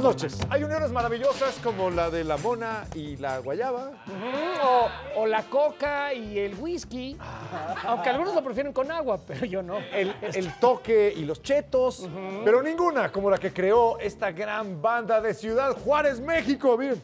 Buenas noches. Hay uniones maravillosas como la de la mona y la guayaba. O, o la coca y el whisky. Aunque algunos lo prefieren con agua, pero yo no. El, el toque y los chetos, pero ninguna como la que creó esta gran banda de Ciudad Juárez, México. Miren.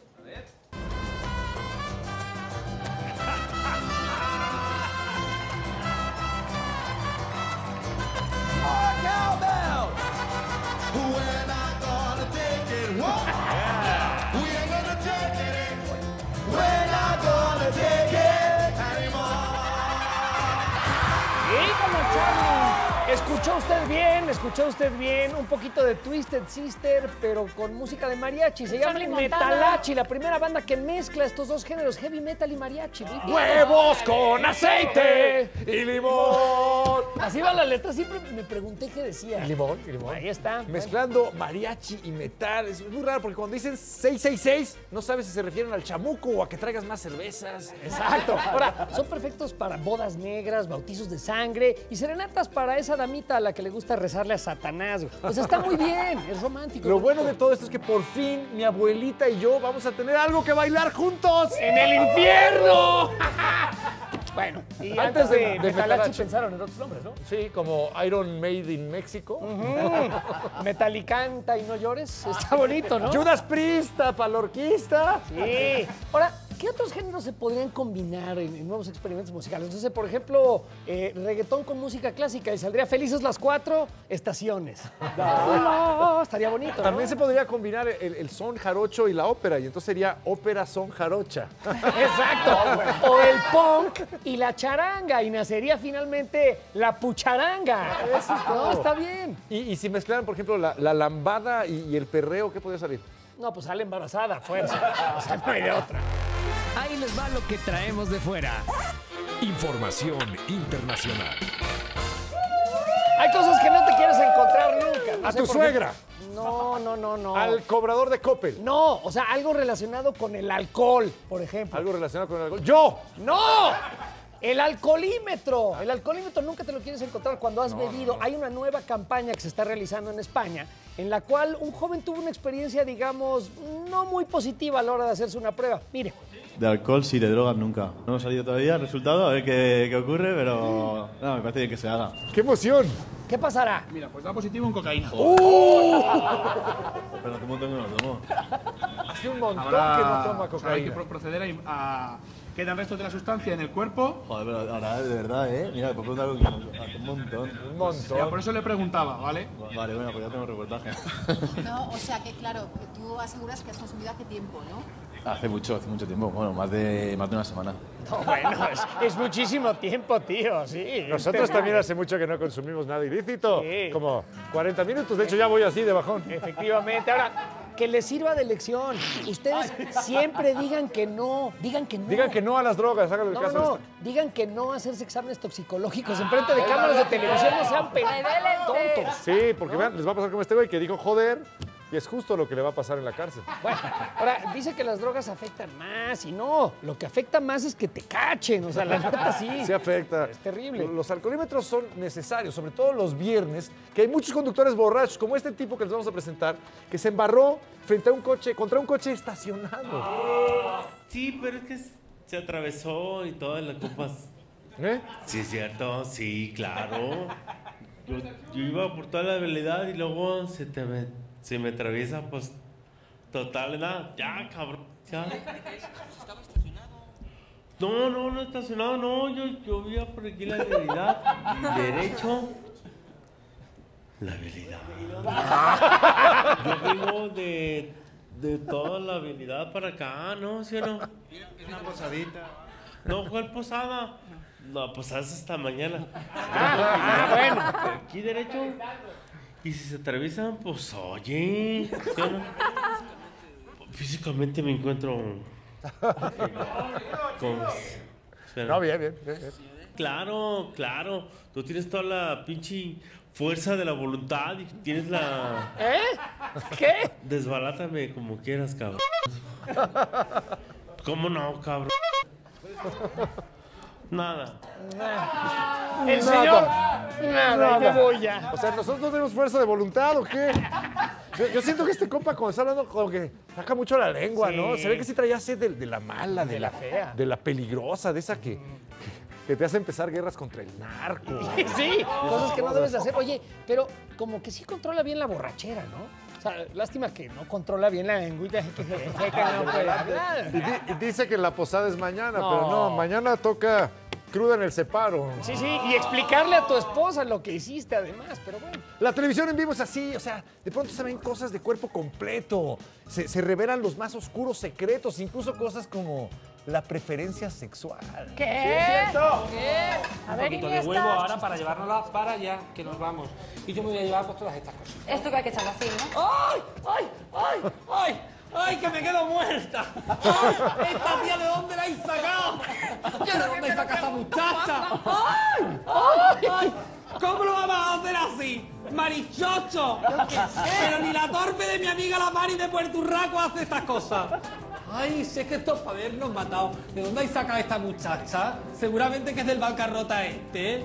Escuchó usted bien. Un poquito de Twisted Sister, pero con música de mariachi. Se llama. Metalachi, la primera banda que mezcla estos dos géneros, heavy metal y mariachi. ¿viste? Huevos con aceite y limón. Así va la letra. Siempre me pregunté qué decía. Y limón, y limón. Ahí está. Mezclando mariachi y metal. Es muy raro porque cuando dicen 666, no sabes si se refieren al chamuco o a que traigas más cervezas. Exacto. Ahora, son perfectos para bodas negras, bautizos de sangre y serenatas para esa damita a la que le gusta rezarle a Satanás. güey. Pues está muy bien, es romántico. Lo güey. bueno de todo esto es que por fin mi abuelita y yo vamos a tener algo que bailar juntos. ¡En el infierno! bueno, y Antes antes de- de, de Metalachi pensaron en otros nombres, ¿no? Sí, como Iron Made in México. Metalicanta y no llores. Está bonito, ¿no? Judas Priest, palorquista. Sí. Ahora, ¿qué otros géneros se podrían combinar en, en nuevos experimentos musicales? Entonces, por ejemplo, eh, reggaetón con música clásica y saldría Felices las cuatro estaciones. No, estaría bonito. ¿no? También se podría combinar el, el son jarocho y la ópera, y entonces sería ópera son jarocha. Exacto. O el punk y la charanga y nacería finalmente la pucharanga. Eso es No, todo. está bien. Y, y si mezclaran, por ejemplo, la, la lambada y, y el perreo, ¿qué podría salir? No, pues sale embarazada, fuerza. O sea, no hay de otra. Ahí les va lo que traemos de fuera. Información internacional. Hay cosas que no te quieres encontrar nunca. No A tu suegra. No, no, no, no. Al cobrador de Coppel. No, o sea, algo relacionado con el alcohol, por ejemplo. Algo relacionado con el alcohol. ¡Yo! ¡No! El alcoholímetro. El alcoholímetro nunca te lo quieres encontrar cuando has bebido. Hay una nueva campaña que se está realizando en España en la cual un joven tuvo una experiencia, digamos, no muy positiva a la hora de hacerse una prueba. Mire, De alcohol sí, de drogas nunca. No hemos salido todavía el resultado, a ver qué, qué ocurre, pero no, me parece bien que se haga. ¡Qué emoción! ¿qué pasará? Mira, pues da positivo en cocaína. Pero hace un montón que no lo tomo. Hace un montón Ahora, que no toma o sea, hay que cocaína. pro- proceder a, a- Quedan restos de la sustancia en el cuerpo. Joder, pero ahora de verdad, ¿eh? Mira, puedo preguntar algo que no- hace un montón. Un Ya, montón. por eso le preguntaba, ¿vale? Vale, bueno, pues ya tengo reportaje. No, o sea que claro, tú aseguras que has consumido hace tiempo, ¿no? Hace mucho, hace mucho tiempo. Bueno, más de, más de una semana. No, bueno, es, es muchísimo tiempo, tío, sí. Nosotros Este- también hace mucho que no consumimos nada ilícito. Sí. Como 40 minutos. De hecho, ya voy así de bajón. Efectivamente. Ahora, que les sirva de lección. Ustedes siempre digan que no, digan que no. Digan que no a las drogas, háganle No, caso no. Digan que no a hacerse exámenes toxicológicos enfrente de cámaras de televisión. No sean tontos. Sí, porque vean, les va a pasar como este güey que dijo joder, y es justo lo que le va a pasar en la cárcel. Bueno, ahora, dice que las drogas afectan más y no. Lo que afecta más es que te cachen. O sea, la neta sí. Sí afecta. Es terrible. Los alcoholímetros son necesarios, sobre todo los viernes, que hay muchos conductores borrachos, como este tipo que les vamos a presentar, que se embarró frente a un coche, contra un coche estacionado. Sí, pero es que se atravesó y todas las copas. ¿Eh? Sí, es cierto, sí, claro. Yo, yo iba por toda la habilidad y luego se, te me, se me atraviesa, pues, total, nada, ya, cabrón, ya. No, no, no estacionado, no, yo, yo por aquí la habilidad, derecho. La habilidad. Yo vengo de, de toda la habilidad para acá, ¿no? ¿Sí o no? Una posadita. No, ¿cuál posada? No, posada es hasta mañana. Ah, bueno. Aquí derecho. Y si se atraviesan, pues oye. ¿sí o no? Físicamente me encuentro. con. espera. No, bien, bien, bien, bien. Claro, claro. Tú tienes toda la pinche fuerza de la voluntad y tienes la. ¿Eh? ¿Qué? Desbalátame como quieras, cabrón. ¿Cómo no, cabrón? Nada. El Nada. señor. Nada, ahí me Nada. voy ya. O sea, ¿nosotros no tenemos fuerza de voluntad o qué? Yo, yo siento que este compa cuando está hablando como que saca mucho la lengua, ¿no? Se ve que sí traía sed de, de la mala, de, De la fea. de la peligrosa, de esa que, que te hace empezar guerras contra el narco. Sí, cosas que no debes hacer. Oye, pero como que sí controla bien la borrachera, ¿no? O sea, lástima que no controla bien la lengüita, que se le seca, no puede hablar. Y, di- y dice que la posada es mañana, No. pero no, mañana toca cruda en el separo. Sí, sí, y explicarle a tu esposa lo que hiciste además, pero bueno. La televisión en vivo es así, o sea, de pronto se ven cosas de cuerpo completo, se, se revelan los más oscuros secretos, incluso cosas como la preferencia sexual. ¿Qué? ¿Qué? A un ver, poquito de huevo ahora para llevárnoslas para allá, que nos vamos. Y yo me voy a llevar pues todas estas cosas. Esto que hay que echarlo así, ¿no? ¡Ay! ¡Ay! ¡Ay! ¡Ay! ¡Ay, que me quedo muerta! ¡Ay! ¿Esta tía de dónde la habéis sacado? ¿Yo de dónde he sacado a esta muchacha? ¡Ay! ¡Ay! ¡Ay! ¿Cómo lo vamos a hacer así? ¡Marichocho! Pero ni la torpe de mi amiga la Mari de Puerto Urraco hace estas cosas. Ay, si es que esto es para habernos matado. ¿De dónde hay sacado esta muchacha? Seguramente que es del bancarrota este.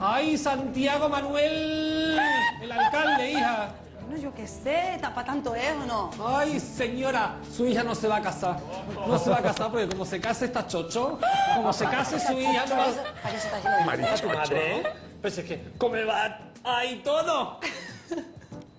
Ay, Santiago Manuel, el alcalde, hija. Bueno, yo qué sé, ¿tapa tanto es o no? Ay, señora, su hija no se va a casar. No se va a casar porque como se case esta chocho, como se case su hija no va ¿Para qué se está a... tu madre, ¿eh? Pues es que, ¿cómo va? ¡Ay, todo!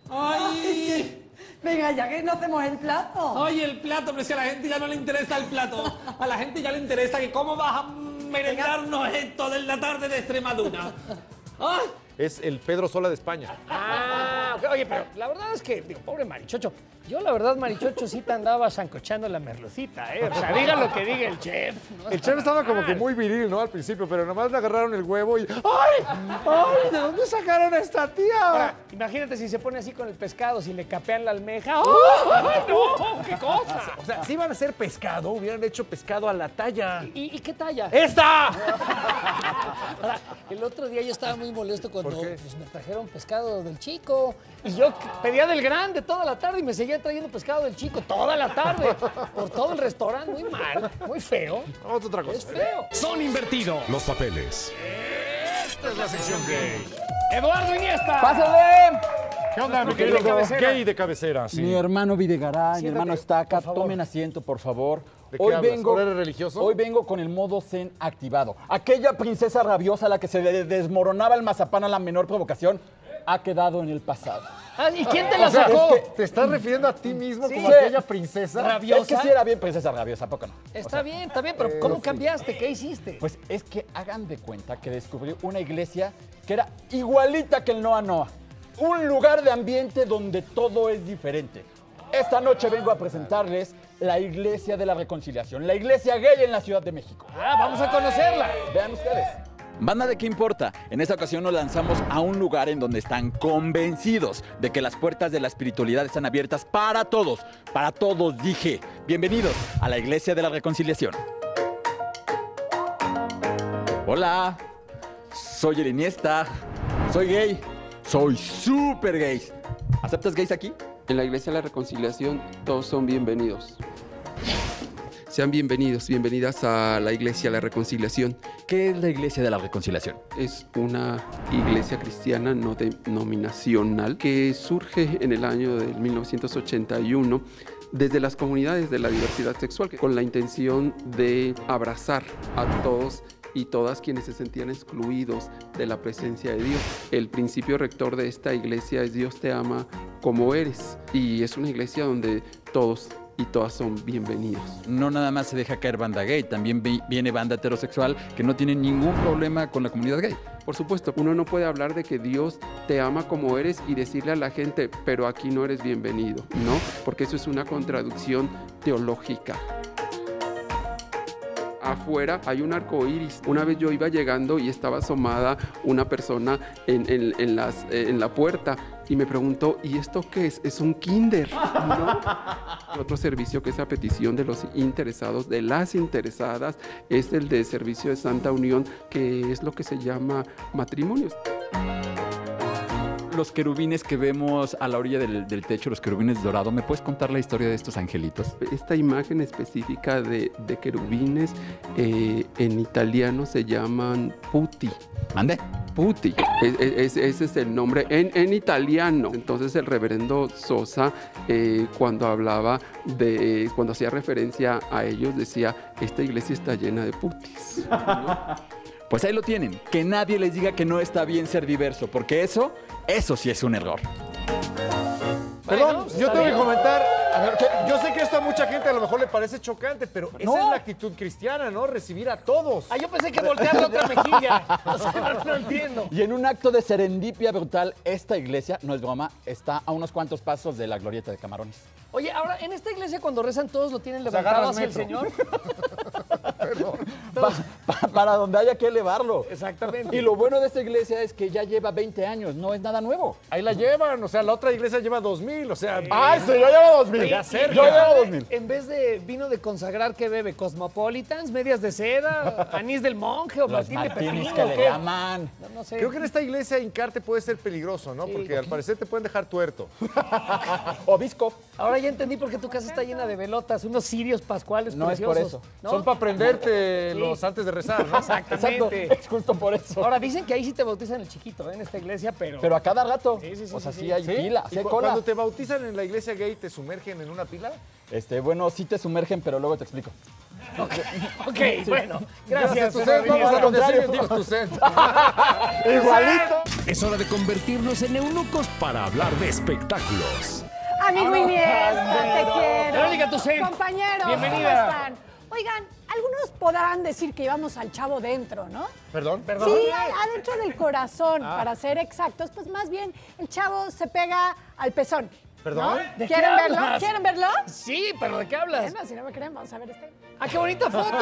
¡Ay! Venga, ya que no hacemos el plato. ¡Ay, el plato! Pero si a la gente ya no le interesa el plato. A la gente ya le interesa que cómo vas a merendarnos esto de la tarde de Extremadura. ¡Ay! Es el Pedro Sola de España. Ah, oye, pero la verdad es que, digo, pobre Marichocho. Yo, la verdad, Marichocho, sí te andaba zancochando la merlucita, ¿eh? O sea, diga lo que diga el chef. ¿no? El chef estaba como que muy viril, ¿no? Al principio, pero nomás le agarraron el huevo y. ¡Ay! ¡Ay! ¿De dónde sacaron a esta tía? Ahora, imagínate si se pone así con el pescado, si le capean la almeja. ¡Ay, no! ¡Qué cosa! O sea, si iban a hacer pescado, hubieran hecho pescado a la talla. ¿Y, y qué talla? ¡Esta! El otro día yo estaba muy molesto cuando pues, me trajeron pescado del chico. Y yo pedía del grande toda la tarde y me seguían trayendo pescado del chico toda la tarde. Por todo el restaurante. Muy mal, muy feo. Vamos a otra cosa. Es feo. Son invertidos. Los papeles. Esta es la sección gay. Eduardo Iniesta. ¡Pásale! ¿Qué onda, mi querido gay de cabecera? Sí. Mi hermano Videgaray, mi hermano Estaca, tomen asiento, por favor. ¿De qué eres religioso? Hoy vengo con el modo zen activado. Aquella princesa rabiosa a la que se le desmoronaba el mazapán a la menor provocación ha quedado en el pasado. Ah, ¿Y quién te la O sea, sacó? es que ¿Te estás refiriendo a ti mismo como Sí. aquella princesa? Rabiosa. Es que sí era bien princesa rabiosa, ¿a poco no? Está bien, está bien, pero ¿cómo cambiaste? ¿Qué hiciste? Pues es que hagan de cuenta que descubrí una iglesia que era igualita que el Noa Noa. Un lugar de ambiente donde todo es diferente. Esta noche vengo a presentarles la Iglesia de la Reconciliación, la iglesia gay en la Ciudad de México. Ah, vamos a conocerla. Vean ustedes. Banda de qué importa, en esta ocasión nos lanzamos a un lugar en donde están convencidos de que las puertas de la espiritualidad están abiertas para todos, para todos dije. Bienvenidos a la Iglesia de la Reconciliación. Hola, soy el Iniesta, soy gay, soy súper gay. ¿Aceptas gays aquí? En la Iglesia de la Reconciliación todos son bienvenidos. Sean bienvenidos, bienvenidas a la Iglesia de la Reconciliación. ¿Qué es la Iglesia de la Reconciliación? Es una iglesia cristiana no denominacional que surge en el año del 1981 desde las comunidades de la diversidad sexual con la intención de abrazar a todos y todas quienes se sentían excluidos de la presencia de Dios. El principio rector de esta iglesia es Dios te ama como eres y es una iglesia donde todos y todas son bienvenidos. No nada más se deja caer banda gay, también vi- viene banda heterosexual que no tiene ningún problema con la comunidad gay. Por supuesto, uno no puede hablar de que Dios te ama como eres y decirle a la gente, pero aquí no eres bienvenido, ¿no? Porque eso es una contradicción teológica. Afuera hay un arco iris. Una vez yo iba llegando y estaba asomada una persona en, en- en eh, en la puerta y me preguntó, ¿y esto qué es? Es un kinder. Otro servicio que es a petición de los interesados, de las interesadas, es el de servicio de Santa Unión, que es lo que se llama matrimonios. Los querubines que vemos a la orilla del, del techo, los querubines dorados, ¿me puedes contar la historia de estos angelitos? Esta imagen específica de, de querubines eh, en italiano se llaman putti. ¿Mande? Putti. Es- es- ese es el nombre en, en italiano. Entonces el reverendo Sosa, eh, cuando hablaba de, cuando hacía referencia a ellos, decía, esta iglesia está llena de putis. Pues ahí lo tienen. Que nadie les diga que no está bien ser diverso, porque eso, eso sí es un error. Perdón, pues yo tengo que comentar. a ver, que yo sé que esto a mucha gente a lo mejor le parece chocante, pero esa es la actitud cristiana, ¿no? Recibir a todos. Ah, yo pensé que voltear la otra mejilla. O sea, no, no entiendo. Y en un acto de serendipia brutal, esta iglesia, no es broma, está a unos cuantos pasos de la glorieta de Camarones. Oye, ahora, en esta iglesia cuando rezan todos lo tienen Se levantado hacia el. Señor. Pa- pa- para donde haya que elevarlo. Exactamente. Y lo bueno de esta iglesia es que ya lleva 20 años, no es nada nuevo. Ahí la llevan, o sea, la otra iglesia lleva 2000, o sea. ¡Ay, sí, yo llevo 2000! Ya cerca. Yo llevo 2000. En vez de vino de consagrar, ¿qué bebe? ¿Cosmopolitans? ¿Medias de seda? ¿Anís del monje o Los Martín de Pepino? que o le llaman. No, no sé. Creo que en esta iglesia hincarte puede ser peligroso, ¿no? Porque al parecer te pueden dejar tuerto. Obisco. Ahora ya entendí por qué tu casa está llena de velotas, unos cirios pascuales No es por eso. ¿no? Son para aprenderte Sí. los antes de rezar, ¿no? Exactamente. Exacto, es justo por eso. Ahora dicen que ahí sí te bautizan el chiquito, ¿eh? en esta iglesia, pero... Pero a cada rato. Sí, sí, sí, o sea, sí, hay ¿Sí? fila, ¿Y sí hay cu- cola. Cuando te bautizan en la iglesia gay, ¿te sumergen en una pila? Este, bueno, sí te sumergen, pero luego te explico. Ok, bueno. Gracias. Fernando Vamos a contrario. Igualito. Es hora de convertirnos en eunucos para hablar de espectáculos. Amigo Iniesta, te quiero. Verónica Tucent. Compañeros, Bienvenida. ¿cómo están? Oigan, algunos podrán decir que llevamos al chavo dentro, ¿no? Perdón. Perdón. Sí, adentro del corazón, Ah. para ser exactos. Pues más bien, el chavo se pega al pezón. ¿Perdón? ¿De qué ¿Quieren verlo? ¿Quieren verlo? Sí, pero ¿de qué hablas? Bueno, si no me creen, vamos a ver este. ¡Ah, qué bonita foto!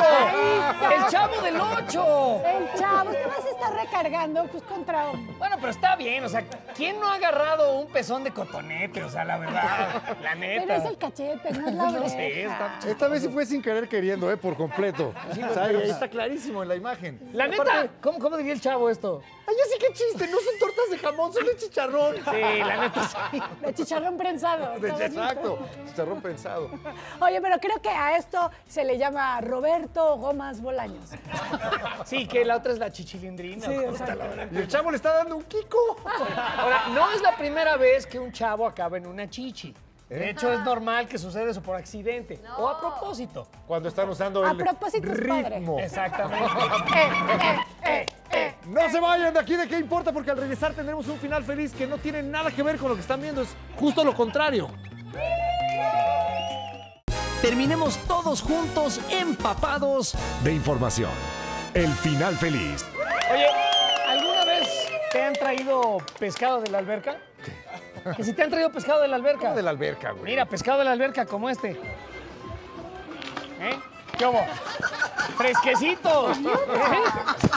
¡El chavo del 8! El chavo, este más se está recargando pues contra un... Bueno, pero está bien, o sea, ¿quién no ha agarrado un pezón de cotonete? O sea, la verdad, la neta. Pero es el cachete, no es la No oreja. sé, está- Esta vez sí fue sin querer queriendo, ¿eh? Por completo. O sea, ahí está clarísimo en la imagen. La Aparte, neta, ¿cómo, ¿cómo diría el chavo esto? Ay, ya sí qué chiste, no son tortas de jamón, son de chicharrón. Sí, la neta sí. De chicharrón prensado. De- exacto, chicharrón pensado. Oye, pero creo que a esto se le llama Roberto Gómez Bolaños. Sí, que la otra es la chichilindrina. Sí, ¿cómo está exacto. Y el chavo le está dando un kiko. Ahora, no es la primera vez que un chavo acaba en una chichi. ¿Eh? De hecho, es normal que suceda eso por accidente o a propósito. Cuando están usando A el propósito es padre. ritmo. Exactamente. Eh, No se vayan de aquí, ¿de qué importa? Porque al regresar tendremos un final feliz que no tiene nada que ver con lo que están viendo, es justo lo contrario. Terminemos todos juntos empapados De información. El final feliz. Oye, ¿alguna vez te han traído pescado de la alberca? Que si te han traído pescado de la alberca. De la alberca, güey. Mira, pescado de la alberca como este. ¿Eh? ¿Qué hubo? ¡Fresquecito! ¿Eh?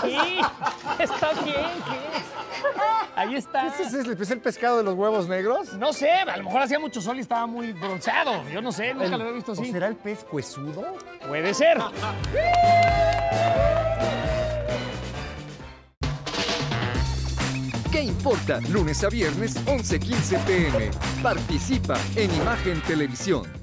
Sí, está bien, ¿qué es? Ahí está. ¿Ese es el, es el pescado de los huevos negros? No sé, a lo mejor hacía mucho sol y estaba muy bronceado. Yo no sé, nunca El- lo había visto ¿O así. será el pez huesudo? Puede ser. ¿Qué importa? Lunes a viernes, 11.15 pm. Participa en Imagen Televisión.